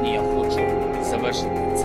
сьогодні я хочу завершити.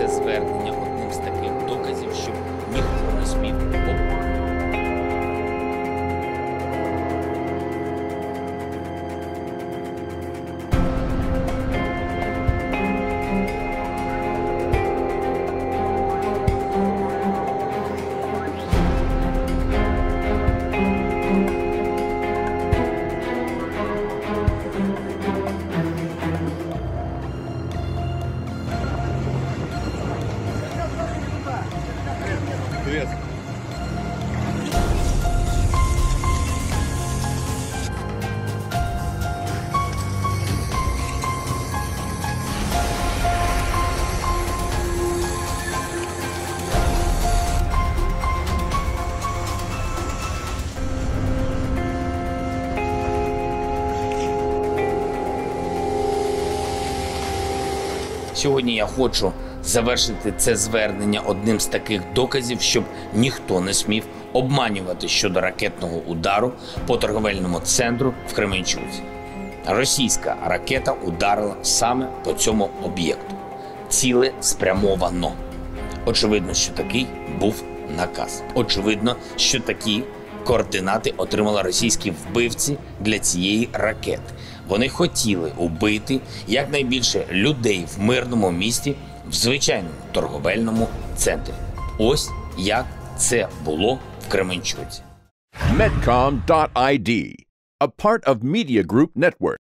Сьогодні я хочу завершити це звернення одним з таких доказів, щоб ніхто не смів обманювати щодо ракетного удару по торговельному центру в Кременчуці. Російська ракета ударила саме по цьому об'єкту. Ціле спрямовано. Очевидно, що такий був наказ. Очевидно, що такі координати отримали російські вбивці для цієї ракети. Вони хотіли убити якнайбільше людей в мирному місті в звичайному торговельному центрі. Ось як це було в Кременчуці. Medcom.id, a part of Media Group Network.